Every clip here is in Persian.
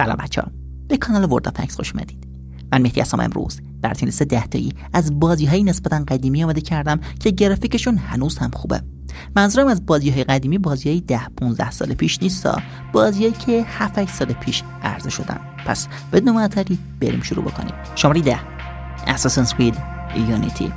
سلام بچه ها به کانال ورد آف خوش اومدید. من مهدی هستم امروز در لیست ده تایی از بازی های نسبتا قدیمی آمده کردم که گرافیکشون هنوز هم خوبه. منظورم از بازی های قدیمی بازی های 10 15 سال پیش نیستا بازی که 7 سال پیش عرضه شدن. پس بدون معطلی بریم شروع بکنیم. شماره 10 Assassin's Creed Unity.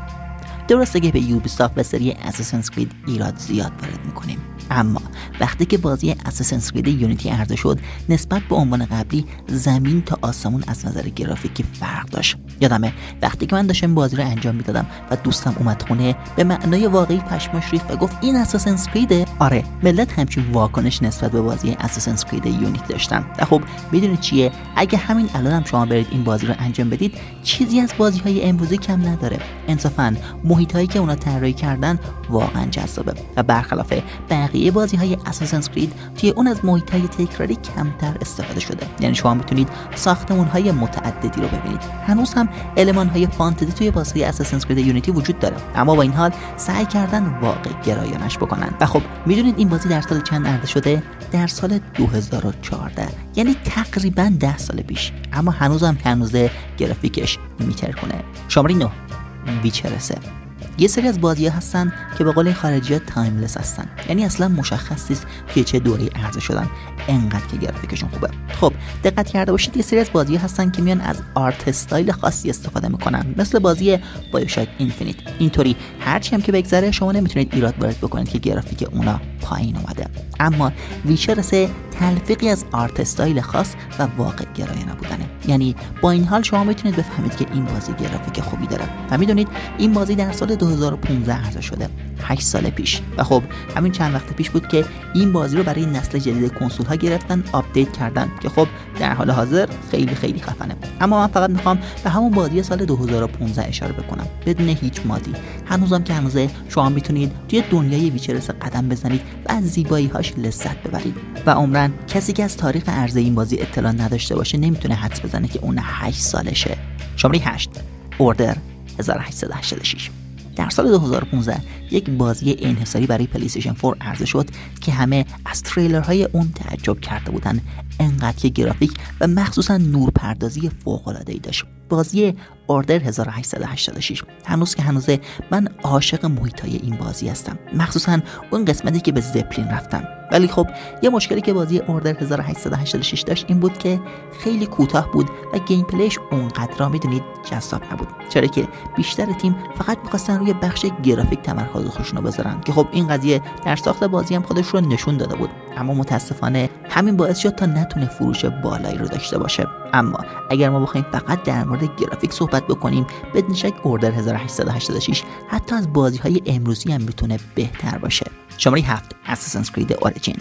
درسته که به یوبیسافت و سری اساسنس کرید ایراد زیاد وارد می‌کنیم. اما وقتی که بازی اساسنس کرید یونیتی عرضه شد نسبت به عنوان قبلی زمین تا آسمون از نظر گرافیکی فرق داشت. یادمه وقتی که من داشتم بازی رو انجام می‌دادم و دوستم اومد خونه به معنای واقعی پشماش ریخت و گفت این اساسنس کریده آره ملت همچین واکنش نسبت به بازی اساسنس کرید یونیتی داشتم. و خب می‌دونید چیه؟ اگه همین الان هم شما برید این بازی رو انجام بدید چیزی از بازی های امروزی کم نداره. انصافا محیط هایی که اونا طراحی کردن واقعا جذابه. و برخلاف بقیه بازی های اساسنس کرید توی اون از محیط های تکراری کمتر استفاده شده. یعنی شما می‌تونید ساختمون های متعددی رو ببینید. هنوز هم المان های فانتزی توی بازی اساسنس کرید یونیتی وجود داره. اما با این حال سعی کردن واقع گرایانش بکنن. و خب می‌دونید این بازی در سال چند عرضه شده؟ در سال 2014 یعنی تقریبا 10 سال پیش. اما هنوز هم گرافیکش میتر کنه شماره 9 Witcher سه. یه سری از بازی هستن که به قول خارجی ها timeless هستن. یعنی اصلا مشخص نیست که چه دوره عرضه شدن. انقدر که گرافیکشون خوبه. خب دقت کرده باشید یه سری از بازی هستن که میان از art style خاصی استفاده می‌کنن. مثل بازی BioShock Infinite. اینطوری. هرچی هم که بگذره شما نمی‌تونید ایراد وارد بکنید که گرافیک اونا پایین اومده. اما Witcher سه تلفیقی از art style خاص و واقع گرایانه بودنه. یعنی با این حال شما می‌تونید بفهمید که این بازی گرافیک خوبی داره. و می‌دونید این بازی در سال 2015 عرضه شده. 8 سال پیش. و خب همین چند وقت پیش بود که این بازی رو برای نسل جدید کنسول ها گرفتن update کردن که خب در حال حاضر خیلی خیلی خفنه. اما من فقط می‌خوام به همون بازی سال 2015 اشاره بکنم. بدون هیچ mod ی. هنوزم که هنوزه شما می‌تونید توی دنیای Witcher سه قدم بزنید و از زیبایی هاش لذت ببرید. و عمرا کسی که از تاریخ عرضه این بازی اطلاع نداشته باشه نمی‌تونه حدس بزنه که اون 8 سالشه. شماره 8 اوردر 1886 در سال 2015 یک بازی انحصاری برای پلیستیشن 4 عرضه شد که همه از تریلرهای اون تعجب کرده بودن. انقدر که گرافیک و مخصوصا نورپردازی فوق‌العاده‌ای داشت. بازی اوردر 1886 هنوز که هنوزه من عاشق محیطای این بازی هستم. مخصوصا اون قسمتی که به زپلین رفتم. ولی خب یه مشکلی که بازی اوردر 1886 داشت این بود که خیلی کوتاه بود و گیم پلیش اونقدر را می‌دونید جذاب نبود. چرا که بیشتر تیم فقط می‌خواستن روی بخش گرافیک تمرکز خودشون رو بذارن که خب این قضیه در ساخت بازی هم خودش رو نشون داده بود. اما متاسفانه همین باعث شد تا نتونه فروش بالایی رو داشته باشه. اما اگر ما بخوایم فقط در مورد گرافیک بکنیم. بدون شک اوردر 1886 حتی از بازی های امروزی هم می‌تونه بهتر باشه. شماره 7 Assassin's Creed Origin.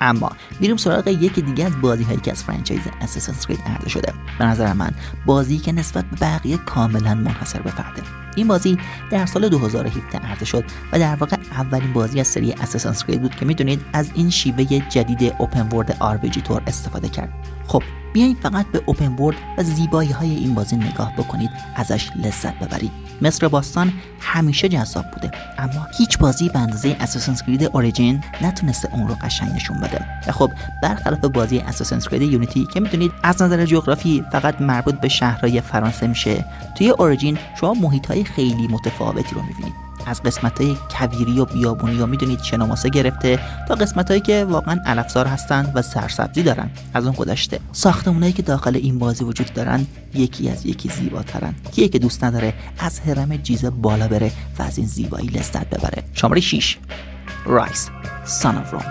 اما میریم سراغ یکی دیگه از بازی هایی که از فرانچایز Assassin's Creed عرضه شده. به نظر من بازی که نسبت به بقیه کاملا منحصر به فرده. این بازی در سال 2017 عرضه شد و در واقع اولین بازی از سری Assassin's Creed بود که می‌دونید از این شیوه جدید اوپن ورد RPG تور استفاده کرد. خب بیایید فقط به اوپن ورد و زیبایی های این بازی نگاه بکنید ازش لذت ببرید. مصر باستان همیشه جذاب بوده اما هیچ بازی به اندازه اساسنس کرید اوریجین نتونسته اون رو قشنگ نشون بده. و خب برخلاف بازی اساسنس کرید یونیتی که می‌دونید از نظر جغرافی فقط مربوط به شهرهای فرانسه میشه توی اوریجین شما محیط های خیلی متفاوتی رو می‌بینید. از قسمت های کویری و بیابونی و می‌دونید شناماسه گرفته تا قسمت هایی که واقعا علفزار هستند و سرسبزی دارن. از اون گذشته. ساختمونایی که داخل این بازی وجود دارن یکی از یکی زیباترن. کیه که دوست نداره از هرم جیزه بالا بره و از این زیبایی لذت ببره. شماره 6 Ryse Son of Rome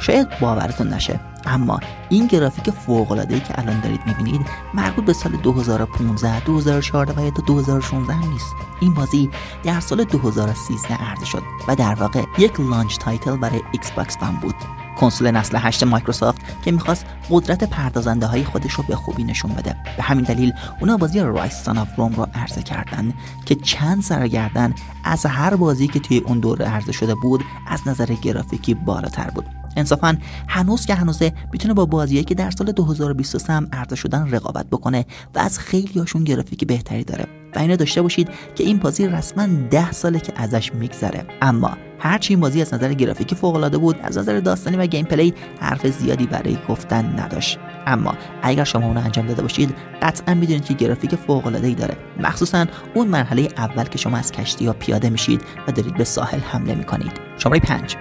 شاید باورتون نشه. اما این گرافیک فوق العاده ای که الان دارید می‌بینید مربوط به سال 2015 2014 و یا 2016 نیست. این بازی در سال 2013 عرضه شد و در واقع یک launch title برای Xbox One بود. کنسول نسل 8 مایکروسافت که می‌خواست قدرت پردازنده های خودش رو به خوبی نشون بده. به همین دلیل اونا بازی Ryse Son of Rome رو عرضه کردن که چند سر و گردن از هر بازی که توی اون دوره عرضه شده بود از نظر گرافیکی بالاتر بود. انصافا هنوز که هنوزه می‌تونه با بازیایی که در سال 2023 هم عرضه شدن رقابت بکنه و از خیلی هاشون گرافیک بهتری داره. و اینو داشته باشید که این بازی رسما ده ساله که ازش میگذره. اما هرچی این بازی از نظر گرافیکی فوق العاده بود از نظر داستانی و gameplay حرف زیادی برای گفتن نداشت. اما اگر شما اون انجام داده باشید قطعا می‌دونید که گرافیک فوق العاده ای داره. مخصوصا اون مرحله اول که شما از کشتی ها پیاده میشید و دارید به ساحل حمله می‌کنید. شماره 5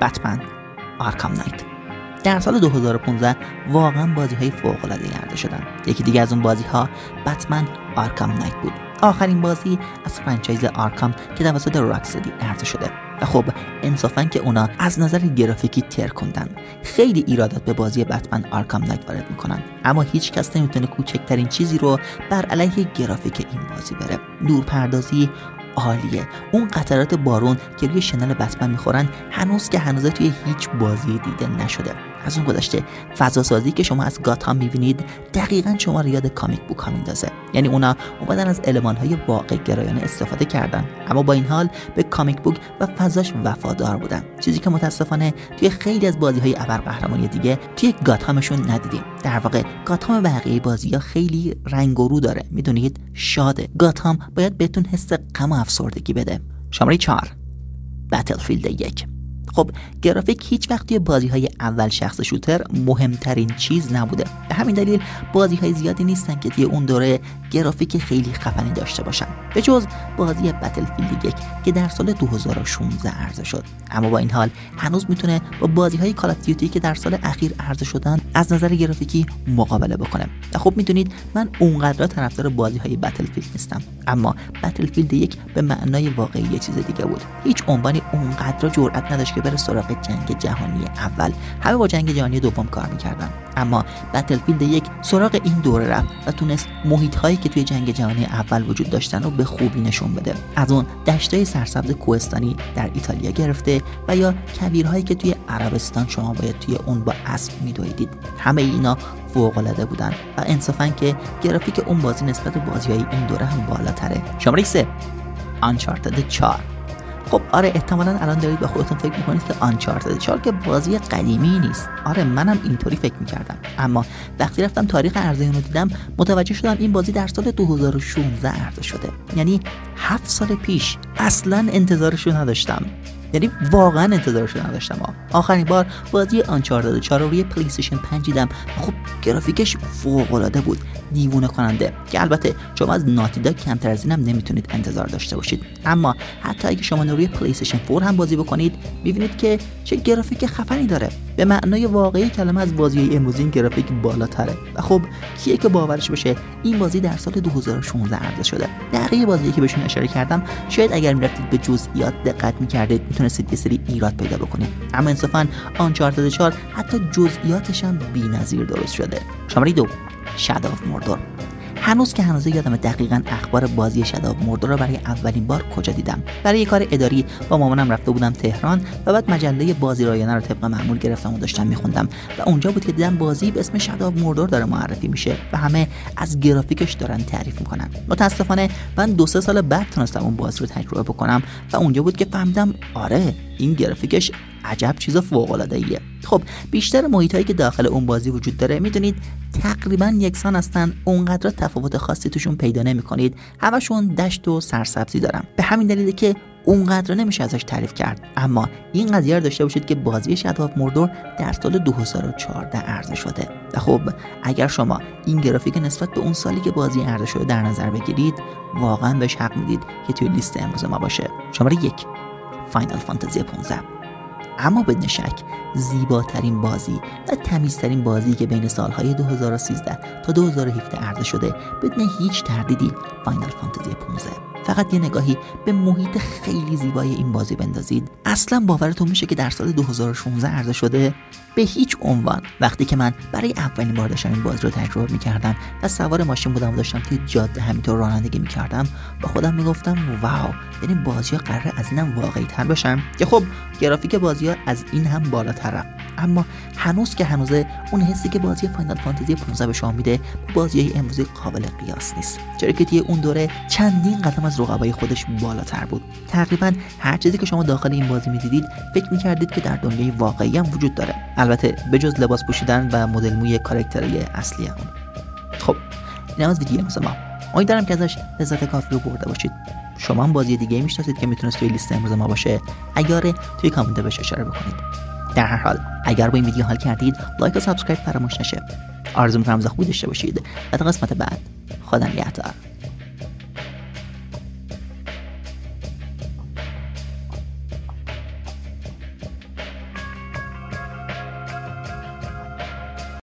Batman. Arkham Knight در سال 2015 واقعا بازی های فوق العاده عرضه شدن یکی دیگه از اون بازی ها Batman Arkham Knight بود آخرین بازی از franchise Arkham که توسط Rocksteady عرضه شده و خب انصافا که اونا از نظر گرافیکی ترکوندن خیلی ایرادات به بازی Batman Arkham Knight وارد می‌کنن اما هیچ کس نمی‌تونه کوچکترین چیزی رو بر علیه گرافیک این بازی بگه نورپردازی عالیه. اون قطرات بارون که روی شنل بتمن می‌خورن هنوز که هنوز توی هیچ بازی دیده نشده. از اون گذشته فضا سازی که شما از Gotham می‌بینید دقیقا شما رو یاد comic book ها میندازه یعنی اونا اومدن از المان های واقع گرایانه استفاده کردن اما با این حال به کامیک بوک و فضاش وفادار بودن. چیزی که متاسفانه توی خیلی از بازی های ابرقهرمانی دیگه توی گاتامشون ندیدیم. در واقع گاتام بقیه بازی ها خیلی رنگ و رو داره. می‌دونید؟ شاده. گاتام باید بهتون حس غم و افسردگی بده. شماره 4 بتلفیلد یک. خب گرافیک هیچ وقت توی بازی های اول شخص شوتر مهمترین چیز نبوده. به همین دلیل بازی های زیادی نیستن که توی اون دوره گرافیک خیلی خفنی داشته باشن به جز بازی بتلفیلد یک که در سال 2016 عرضه شد. اما با این حال هنوز می‌تونه با بازی های کال که در سال اخیر عرضه شدن از نظر گرافیکی مقابله بکنه. و خب می‌دونید من اونقدر طرفدار بازی های بتلفیلد نیستم. اما بتلفیلد یک به معنای واقعی یه چیز دیگه بود. هیچ عنوانی اونقدر جرأت نداشت که بره سراغ جنگ جهانی اول. همه با جنگ جهانی دوم کار می‌کردن. اما بتلفیلد یک سراغ این دوره رفت و تونست محیط هایی که توی جنگ جهانی اول وجود داشتن رو به خوبی نشون بده. از اون دشتای سرسبز کوهستانی در ایتالیا گرفته و یا کویرهایی که توی عربستان شما باید توی اون با اسب میدویدید. همه اینا فوق العاده بودن و انصافا که گرافیک اون بازی نسبت به بازی های این دوره هم بالاتره. شماره 3 آنچارتد 4 خب آره احتمالا الان دارید به خودتون فکر می‌کنید که آنچارتد 4 که بازی قدیمی نیست. آره منم اینطوری فکر می‌کردم. اما وقتی رفتم تاریخ عرضه رو دیدم متوجه شدم این بازی در سال 2016 عرضه شده. یعنی هفت سال پیش اصلا انتظارش رو نداشتم. یعنی واقعا انتظارش رو نداشتم. آخرین بار بازی Uncharted 4 رو روی PlayStation 5 دیدم. خب گرافیکش فوق العاده بود. دیوونه کننده. که البته شما از Naughty Dog کمتر از اینم نمی‌تونید انتظار داشته باشید. اما حتی اگه شما روی PlayStation 4 هم بازی بکنید می‌بینید که چه گرافیک خفنی داره. به معنای واقعی کلمه از بازی امروزی این گرافیک بالاتره. و خب کیه که باورش بشه این بازی در سال 2016 عرضه شده. دقیقه بازی که بهشون اشاره کردم شاید اگر می‌رفتید به جزئیات دقت می‌کردید. می‌تونستید یه سری ایراد پیدا بکنید. اما انصافا آنچارتد 4 حتی جزئیاتش هم بی‌نظیر درست شده. شماره دو شادو مردور هنوز که هنوز یادم دقیقا اخبار بازی شداب مردور را برای اولین بار کجا دیدم. برای کار اداری با مامانم رفته بودم تهران و بعد مجله بازی رایانه رو طبق معمول گرفتم و داشتم میخوندم و اونجا بود که دیدم بازی به اسم شداب مردور داره معرفی میشه و همه از گرافیکش دارن تعریف می‌کنن. متاسفانه من دو سه سال بعد تونستم اون بازی رو تجربه بکنم و اونجا بود که فهمیدم آره این گرافیکش عجب چیز فوق العاده ایه خب بیشتر محیط هایی که داخل اون بازی وجود داره می‌دونید تقریبا یکسان هستن اونقدر تفاوت خاصی توشون پیدا نمی کنید همشون دشت و سرسبزی دارن. به همین دلیله که اونقدر نمیشه ازش تعریف کرد. اما این قضیه رو داشته باشید که بازی شداب مردور در سال 2014 عرضه شده. و خب اگر شما این گرافیک نسبت به اون سالی که بازی عرضه شده در نظر بگیرید واقعا بهش حق می‌دید که توی لیست امروز ما باشه. شماره یک فاینال فانتزی 15 اما بدون شک زیباترین بازی و تمیزترین بازی که بین سالهای 2013 تا 2017 عرضه شده بدون هیچ تردیدی فاینال فانتزی 15 فقط یه نگاهی به محیط خیلی زیبای این بازی بندازید. اصلا باورتون میشه که در سال 2016 عرضه شده به هیچ عنوان. وقتی که من برای اولین بار داشتم این بازی رو تجربه می‌کردم و سوار ماشین بودم و داشتم توی جاده همینطور رانندگی می‌کردم با خودم می‌گفتم واو یعنی بازی ها قرار از اینم واقعی تر بشن. که خب گرافیک بازی ها از این هم بالاتر رفت اما هنوز که هنوزه اون حسی که بازی فاینال فانتزی 15 به شما میده بازی امروزی قابل قیاس نیست. چرا که اون دوره چندین قدم از رقبای خودش بالاتر بود. تقریبا هر چیزی که شما داخل این بازی می‌دیدید فکر می‌کردید که در دنیای واقعی هم وجود داره. البته به جز لباس پوشیدن و مدل موی کاراکترهای اصلی اون خب این از ویدیو امروز ما. امیدوارم که ازش لذت کافی رو برده باشید. شما هم بازی دیگه می‌شناسید که می‌تونست توی لیست امروز ما باشه. اگر توی کامنت بهش اشاره بکنید. در هر حال اگر با این ویدیو حال کردید like و subscribe فراموش نشه. آرزو می‌کنم خوبی داشته باشید. و تا قسمت بعد خدا نگهدار.